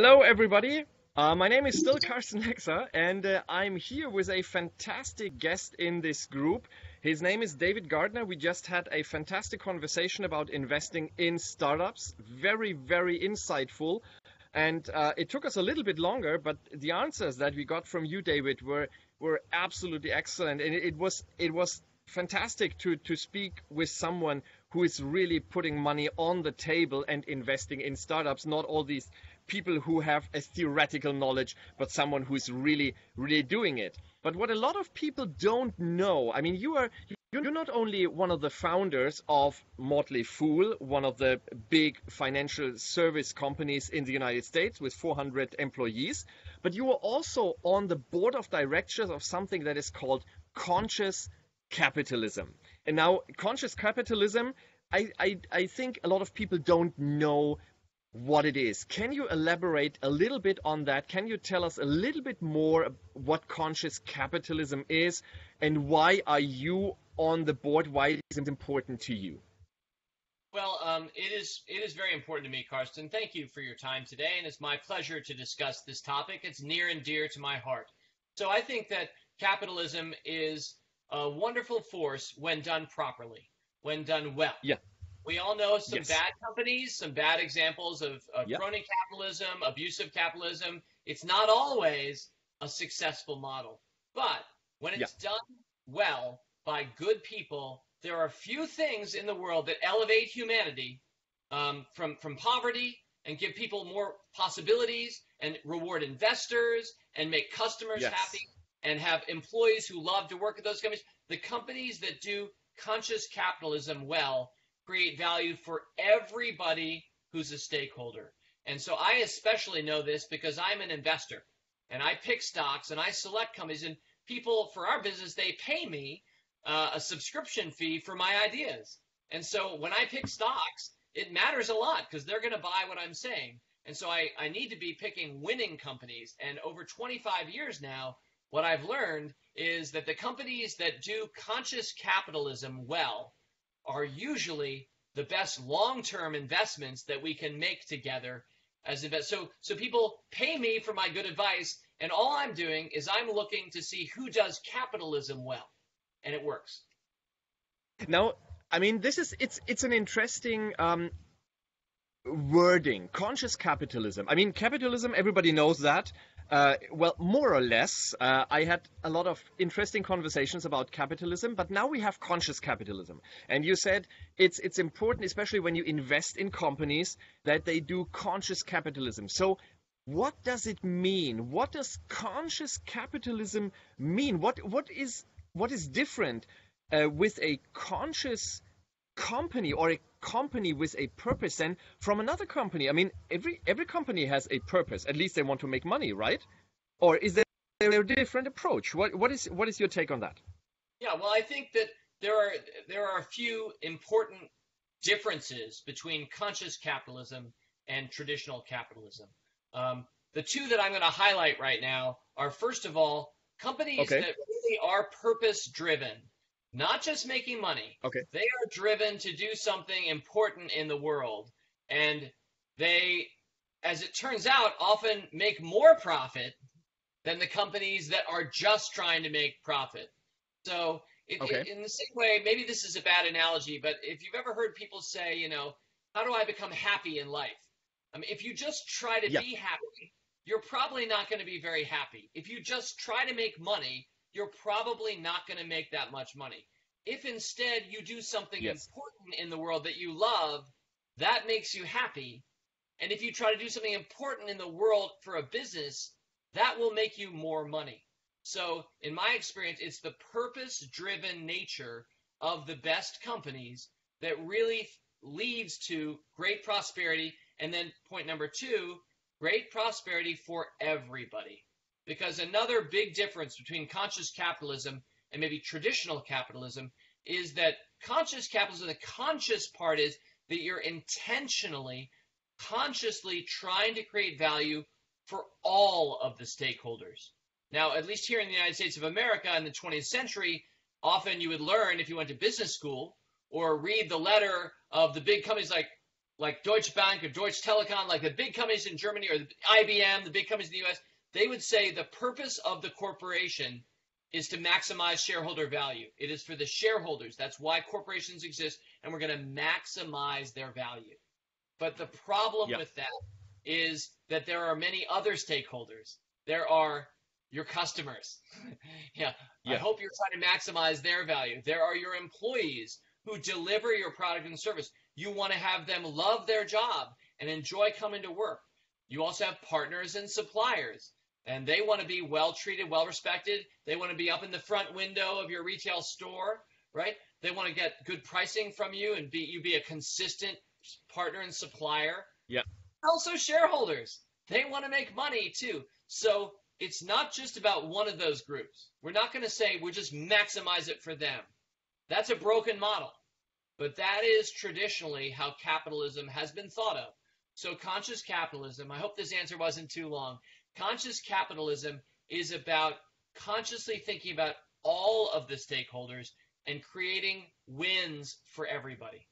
Hello, everybody. Uh, my name is still Carsten Hexer, and uh, I'm here with a fantastic guest in this group. His name is David Gardner. We just had a fantastic conversation about investing in startups. Very, very insightful. And uh, it took us a little bit longer, but the answers that we got from you, David, were were absolutely excellent. And it, it was it was fantastic to to speak with someone who is really putting money on the table and investing in startups, not all these people who have a theoretical knowledge, but someone who's really, really doing it. But what a lot of people don't know, I mean, you are you're not only one of the founders of Motley Fool, one of the big financial service companies in the United States with 400 employees, but you are also on the board of directors of something that is called conscious capitalism. And now, conscious capitalism, I, I, I think a lot of people don't know what it is. Can you elaborate a little bit on that? Can you tell us a little bit more what conscious capitalism is and why are you on the board? Why is it important to you? Well, um, it is it is very important to me, Karsten. Thank you for your time today, and it's my pleasure to discuss this topic. It's near and dear to my heart. So I think that capitalism is a wonderful force when done properly, when done well. Yeah. We all know some yes. bad companies, some bad examples of, of yep. crony capitalism, abusive capitalism. It's not always a successful model. But when it's yep. done well by good people, there are few things in the world that elevate humanity um, from, from poverty and give people more possibilities and reward investors and make customers yes. happy and have employees who love to work at those companies. The companies that do conscious capitalism well create value for everybody who's a stakeholder. And so I especially know this because I'm an investor and I pick stocks and I select companies and people for our business, they pay me uh, a subscription fee for my ideas. And so when I pick stocks, it matters a lot because they're going to buy what I'm saying. And so I, I need to be picking winning companies. And over 25 years now, what I've learned is that the companies that do conscious capitalism well are usually the best long-term investments that we can make together as invest. So so people pay me for my good advice, and all I'm doing is I'm looking to see who does capitalism well, and it works. Now, I mean, this is it's it's an interesting um, wording, conscious capitalism. I mean, capitalism, everybody knows that. Uh, well, more or less. Uh, I had a lot of interesting conversations about capitalism, but now we have conscious capitalism. And you said it's it's important, especially when you invest in companies, that they do conscious capitalism. So, what does it mean? What does conscious capitalism mean? What what is what is different uh, with a conscious company or a company with a purpose then from another company? I mean, every every company has a purpose. At least they want to make money, right? Or is there a different approach? What what is what is your take on that? Yeah, well, I think that there are there are a few important differences between conscious capitalism and traditional capitalism. Um, the two that I'm going to highlight right now are first of all companies okay. that really are purpose driven not just making money. Okay. They are driven to do something important in the world. And they, as it turns out, often make more profit than the companies that are just trying to make profit. So, it, okay. it, in the same way, maybe this is a bad analogy, but if you've ever heard people say, you know, how do I become happy in life? I mean, if you just try to yeah. be happy, you're probably not going to be very happy. If you just try to make money, you're probably not going to make that much money. If instead you do something yes. important in the world that you love, that makes you happy. And if you try to do something important in the world for a business, that will make you more money. So, in my experience, it's the purpose driven nature of the best companies that really leads to great prosperity. And then, point number two, great prosperity for everybody. Because another big difference between conscious capitalism and maybe traditional capitalism is that conscious capitalism, the conscious part is that you're intentionally, consciously trying to create value for all of the stakeholders. Now, at least here in the United States of America in the 20th century, often you would learn if you went to business school or read the letter of the big companies like like Deutsche Bank or Deutsche Telekom, like the big companies in Germany or the IBM, the big companies in the US, they would say the purpose of the corporation is to maximize shareholder value. It is for the shareholders. That's why corporations exist, and we're going to maximize their value. But the problem Yep. with that is that there are many other stakeholders. There are your customers. yeah, I hope you're trying to maximize their value. There are your employees who deliver your product and service. You want to have them love their job and enjoy coming to work. You also have partners and suppliers, and they want to be well treated, well respected. They want to be up in the front window of your retail store, right? They want to get good pricing from you and be you be a consistent partner and supplier. Yeah. Also shareholders. They want to make money too. So it's not just about one of those groups. We're not going to say we just maximize it for them. That's a broken model. But that is traditionally how capitalism has been thought of. So conscious capitalism, I hope this answer wasn't too long. Conscious capitalism is about consciously thinking about all of the stakeholders and creating wins for everybody.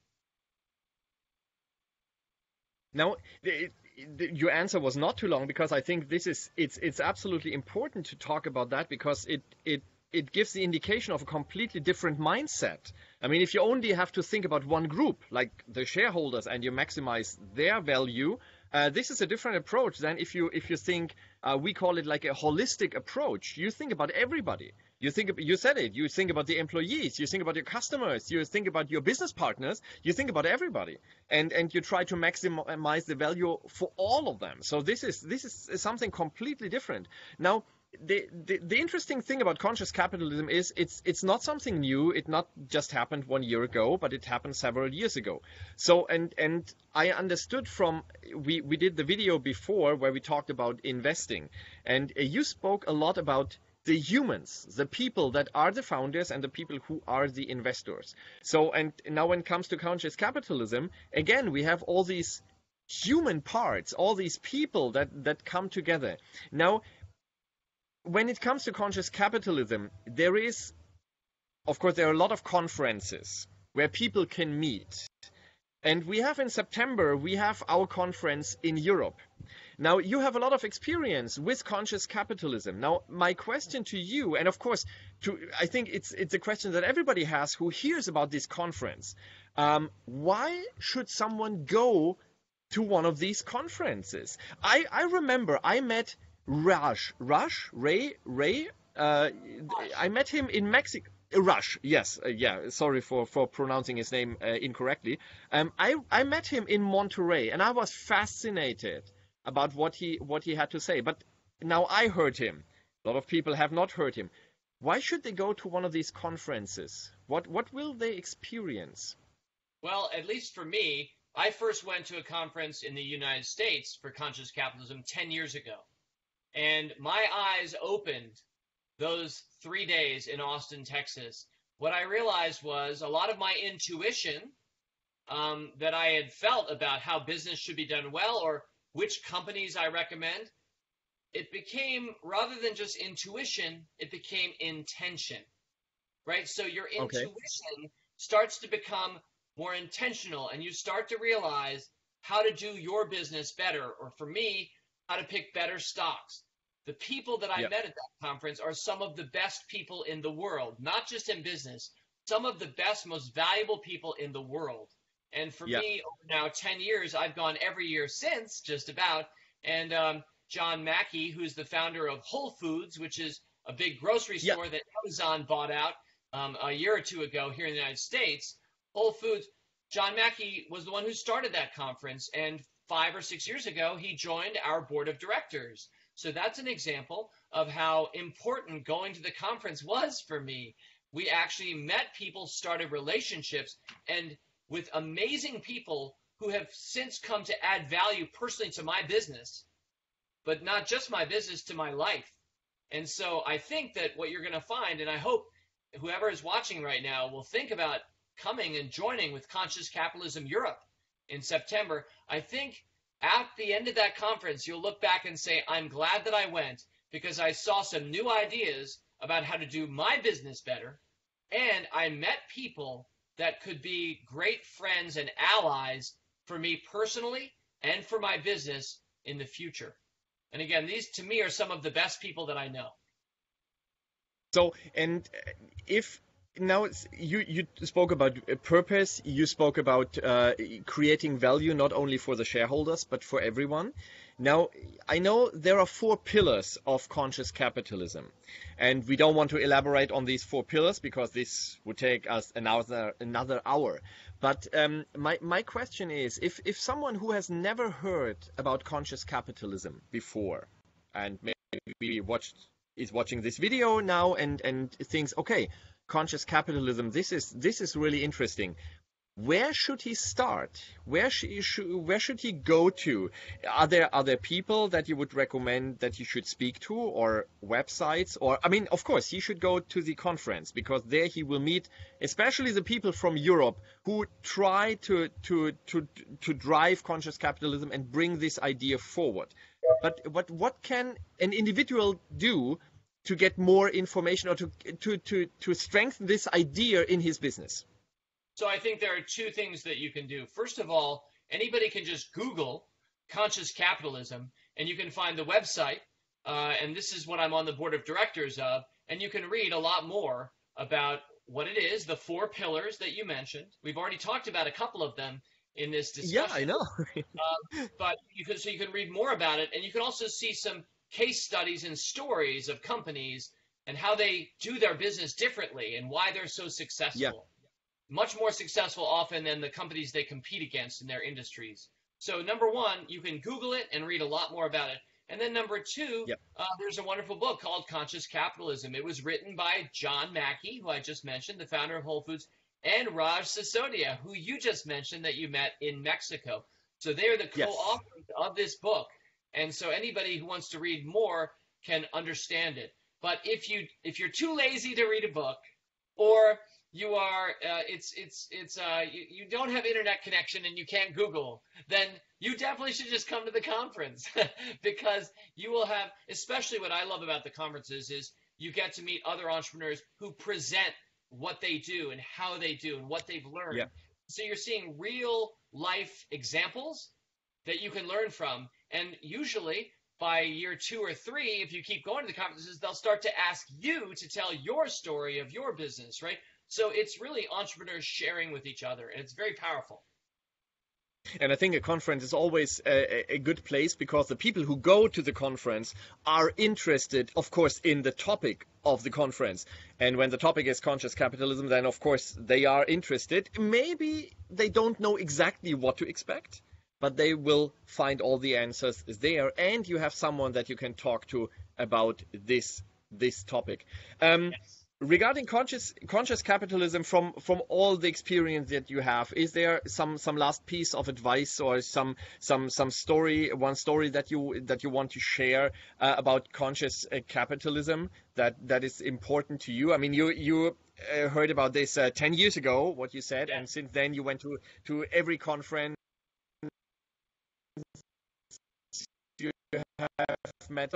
Now, your answer was not too long because I think this is it's it's absolutely important to talk about that because it it it gives the indication of a completely different mindset. I mean, if you only have to think about one group, like the shareholders, and you maximize their value, uh, this is a different approach than if you if you think uh, we call it like a holistic approach. You think about everybody. You think you said it. You think about the employees. You think about your customers. You think about your business partners. You think about everybody, and and you try to maximize the value for all of them. So this is this is something completely different. Now, the, the interesting thing about conscious capitalism is it's it's not something new. It not just happened one year ago, but it happened several years ago. So and and I understood from we we did the video before where we talked about investing, and uh, you spoke a lot about the humans, the people that are the founders and the people who are the investors. So, and now when it comes to conscious capitalism, again, we have all these human parts, all these people that, that come together. Now, when it comes to conscious capitalism, there is, of course, there are a lot of conferences where people can meet. And we have in September, we have our conference in Europe. Now, you have a lot of experience with conscious capitalism. Now, my question to you, and of course, to, I think it's, it's a question that everybody has who hears about this conference. Um, why should someone go to one of these conferences? I, I remember I met Raj, Raj, Ray, Ray. Uh, I met him in Mexico. Rush, yes, uh, yeah. Sorry for, for pronouncing his name uh, incorrectly. Um, I I met him in Monterrey, and I was fascinated about what he what he had to say. But now I heard him. A lot of people have not heard him. Why should they go to one of these conferences? What what will they experience? Well, at least for me, I first went to a conference in the United States for conscious capitalism 10 years ago. And my eyes opened those three days in Austin, Texas. What I realized was a lot of my intuition um, that I had felt about how business should be done well or which companies I recommend, it became, rather than just intuition, it became intention, right? So your Okay. intuition starts to become more intentional and you start to realize how to do your business better, or for me, how to pick better stocks. The people that I Yep. met at that conference are some of the best people in the world, not just in business, some of the best, most valuable people in the world. And for Yep. me, over now 10 years, I've gone every year since, just about. And um, John Mackey, who's the founder of Whole Foods, which is a big grocery Yep. store that Amazon bought out um, a year or two ago here in the United States, Whole Foods, John Mackey was the one who started that conference. And five or six years ago, he joined our board of directors. So that's an example of how important going to the conference was for me. We actually met people, started relationships, and with amazing people who have since come to add value personally to my business, but not just my business, to my life. And so I think that what you're going to find, and I hope whoever is watching right now will think about coming and joining with Conscious Capitalism Europe in September. I think at the end of that conference, you'll look back and say, I'm glad that I went because I saw some new ideas about how to do my business better. And I met people that could be great friends and allies for me personally and for my business in the future. And again, these to me are some of the best people that I know. So, and if now you you spoke about purpose, you spoke about uh, creating value not only for the shareholders but for everyone. Now, I know there are four pillars of conscious capitalism, and we don't want to elaborate on these four pillars because this would take us another another hour. But um, my my question is, if if someone who has never heard about conscious capitalism before, and maybe watched is watching this video now and and thinks, okay, conscious capitalism, this is this is really interesting where should he start? Where should, where should he go to? Are there are there people that you would recommend that he should speak to, or websites? Or I mean, of course, he should go to the conference because there he will meet, especially the people from Europe who try to to to to drive conscious capitalism and bring this idea forward. But what what can an individual do to get more information or to to to to strengthen this idea in his business? So I think there are two things that you can do. First of all, anybody can just Google conscious capitalism and you can find the website. Uh, and this is what I'm on the board of directors of. And you can read a lot more about what it is, the four pillars that you mentioned. We've already talked about a couple of them in this discussion. Yeah, I know. uh, but you can so you can read more about it, and you can also see some case studies and stories of companies and how they do their business differently and why they're so successful. Yeah much more successful often than the companies they compete against in their industries. So number one, you can Google it and read a lot more about it. And then number two, yep. uh, there's a wonderful book called Conscious Capitalism. It was written by John Mackey, who I just mentioned, the founder of Whole Foods, and Raj Sisodia, who you just mentioned that you met in Mexico. So they're the co-authors of this book. And so anybody who wants to read more can understand it. But if you if you're too lazy to read a book, or you are uh, it's it's it's uh, you, you don't have internet connection and you can't Google, then you definitely should just come to the conference because you will have. Especially what I love about the conferences is you get to meet other entrepreneurs who present what they do and how they do and what they've learned. Yeah. So you're seeing real life examples that you can learn from, and usually by year two or three, if you keep going to the conferences, they'll start to ask you to tell your story of your business, right? So it's really entrepreneurs sharing with each other, and it's very powerful. And I think a conference is always a, a, good place because the people who go to the conference are interested, of course, in the topic of the conference. And when the topic is conscious capitalism, then of course they are interested. Maybe they don't know exactly what to expect, but they will find all the answers there. And you have someone that you can talk to about this this topic. Um, yes regarding conscious conscious capitalism from from all the experience that you have is there some some last piece of advice or some some some story one story that you that you want to share uh, about conscious uh, capitalism that that is important to you i mean you you uh, heard about this uh, 10 years ago what you said yeah. and since then you went to to every conference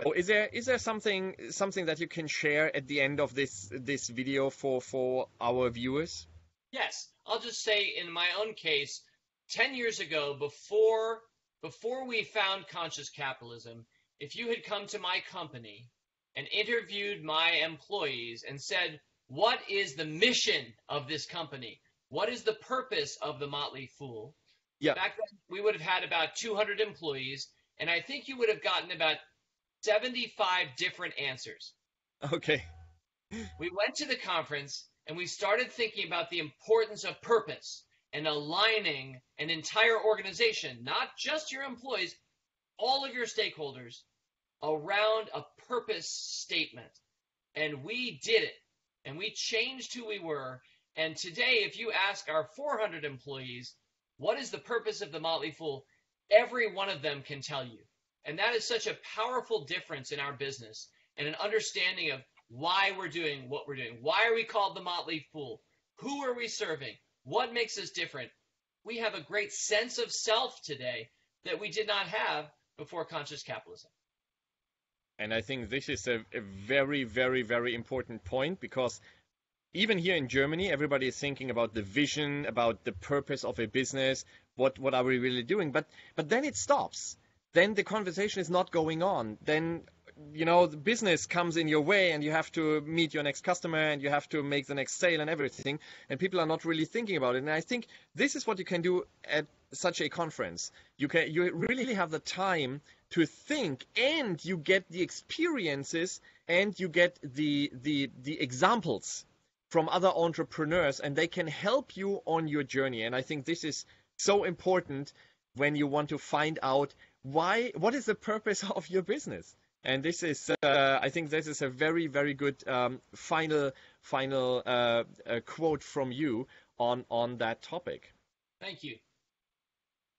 Oh, is there is there something something that you can share at the end of this this video for for our viewers? Yes, I'll just say in my own case, ten years ago, before before we found conscious capitalism, if you had come to my company and interviewed my employees and said, "What is the mission of this company? What is the purpose of the Motley Fool?" Yeah. Back then, we would have had about 200 employees and I think you would have gotten about 75 different answers. Okay. We went to the conference and we started thinking about the importance of purpose and aligning an entire organization, not just your employees, all of your stakeholders around a purpose statement. And we did it. And we changed who we were. And today, if you ask our 400 employees, what is the purpose of the Motley Fool? every one of them can tell you. And that is such a powerful difference in our business and an understanding of why we're doing what we're doing. Why are we called the Motley Fool? Who are we serving? What makes us different? We have a great sense of self today that we did not have before conscious capitalism. And I think this is a, a very, very, very important point because even here in Germany, everybody is thinking about the vision, about the purpose of a business, what what are we really doing? But but then it stops. Then the conversation is not going on. Then you know the business comes in your way and you have to meet your next customer and you have to make the next sale and everything and people are not really thinking about it. And i think this is what you can do at such a conference. You can you really have the time to think and you get the experiences and you get the the the examples from other entrepreneurs and they can help you on your journey. And i think this is so important when you want to find out why what is the purpose of your business and this is, uh, I think, this is a very, very good um, final, final uh, uh, quote from you on on that topic. Thank you.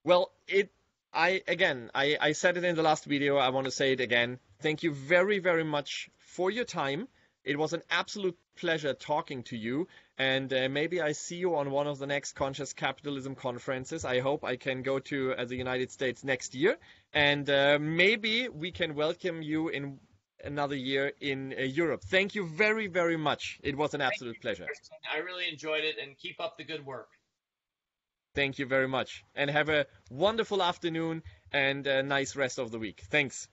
Well, it, I again, I, I said it in the last video. I want to say it again. Thank you very, very much for your time. It was an absolute pleasure talking to you. And uh, maybe I see you on one of the next conscious capitalism conferences. I hope I can go to uh, the United States next year. And uh, maybe we can welcome you in another year in uh, Europe. Thank you very, very much. It was an absolute pleasure. I really enjoyed it and keep up the good work. Thank you very much. And have a wonderful afternoon and a nice rest of the week. Thanks.